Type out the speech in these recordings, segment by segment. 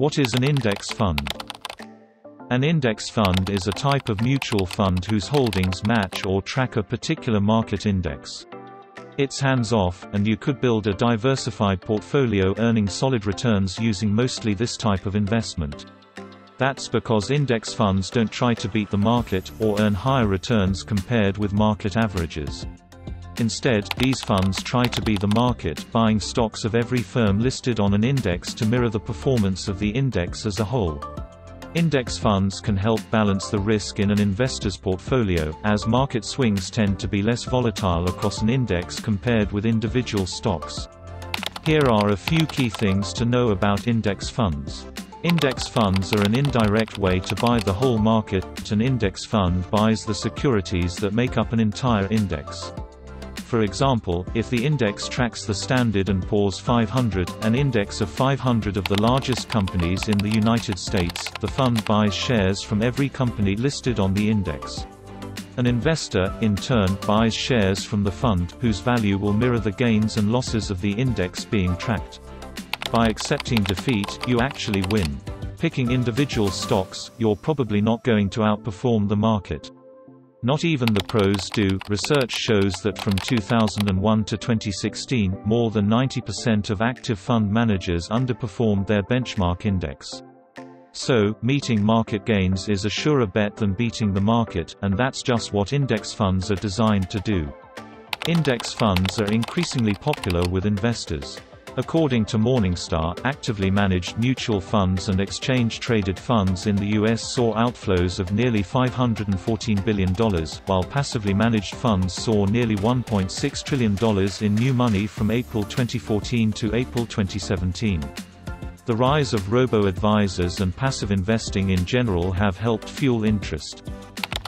What is an index fund? An index fund is a type of mutual fund whose holdings match or track a particular market index. It's hands-off, and you could build a diversified portfolio earning solid returns using mostly this type of investment. That's because index funds don't try to beat the market, or earn higher returns compared with market averages. Instead, these funds try to be the market, buying stocks of every firm listed on an index to mirror the performance of the index as a whole. Index funds can help balance the risk in an investor's portfolio, as market swings tend to be less volatile across an index compared with individual stocks. Here are a few key things to know about index funds. Index funds are an indirect way to buy the whole market. An index fund buys the securities that make up an entire index. For example, if the index tracks the Standard & Poor's 500, an index of 500 of the largest companies in the United States, the fund buys shares from every company listed on the index. An investor, in turn, buys shares from the fund, whose value will mirror the gains and losses of the index being tracked. By accepting defeat, you actually win. Picking individual stocks, you're probably not going to outperform the market. Not even the pros do. Research shows that from 2001 to 2016, more than 90% of active fund managers underperformed their benchmark index. So, meeting market gains is a surer bet than beating the market, and that's just what index funds are designed to do. Index funds are increasingly popular with investors. According to Morningstar, actively managed mutual funds and exchange-traded funds in the U.S. saw outflows of nearly $514 billion, while passively managed funds saw nearly $1.6 trillion in new money from April 2014 to April 2017. The rise of robo-advisors and passive investing in general have helped fuel interest.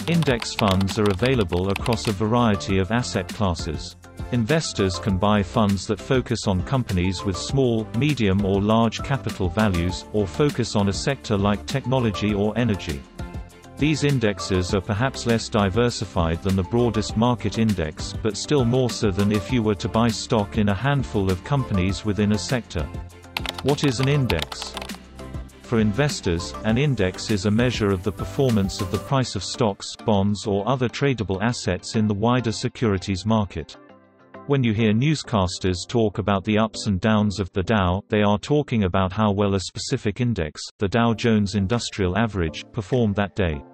Index funds are available across a variety of asset classes. Investors can buy funds that focus on companies with small, medium or large capital values, or focus on a sector like technology or energy. These indexes are perhaps less diversified than the broadest market index, but still more so than if you were to buy stock in a handful of companies within a sector. What is an index? For investors, an index is a measure of the performance of the price of stocks, bonds or other tradable assets in the wider securities market. When you hear newscasters talk about the ups and downs of the Dow, they are talking about how well a specific index, the Dow Jones Industrial Average, performed that day.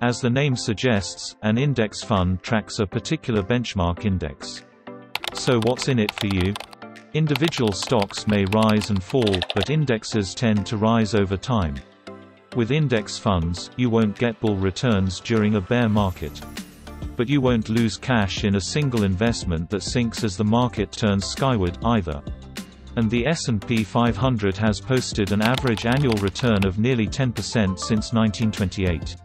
As the name suggests, an index fund tracks a particular benchmark index. So what's in it for you? Individual stocks may rise and fall, but indexes tend to rise over time. With index funds, you won't get bull returns during a bear market but you won't lose cash in a single investment that sinks as the market turns skyward, either. And the S&P 500 has posted an average annual return of nearly 10% since 1928.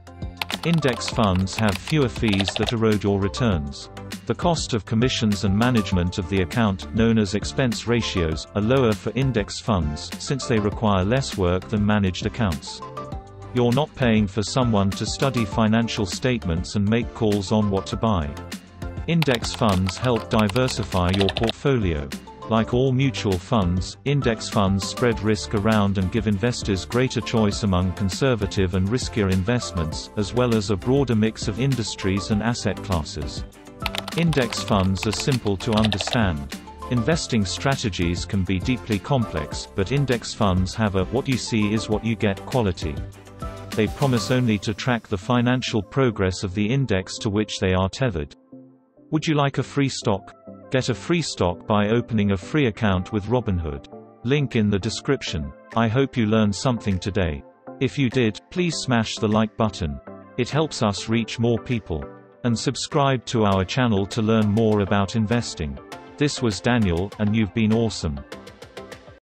Index funds have fewer fees that erode your returns. The cost of commissions and management of the account, known as expense ratios, are lower for index funds, since they require less work than managed accounts. You're not paying for someone to study financial statements and make calls on what to buy. Index funds help diversify your portfolio. Like all mutual funds, index funds spread risk around and give investors greater choice among conservative and riskier investments, as well as a broader mix of industries and asset classes. Index funds are simple to understand. Investing strategies can be deeply complex, but index funds have a what you see is what you get quality they promise only to track the financial progress of the index to which they are tethered. Would you like a free stock? Get a free stock by opening a free account with Robinhood. Link in the description. I hope you learned something today. If you did, please smash the like button. It helps us reach more people. And subscribe to our channel to learn more about investing. This was Daniel, and you've been awesome.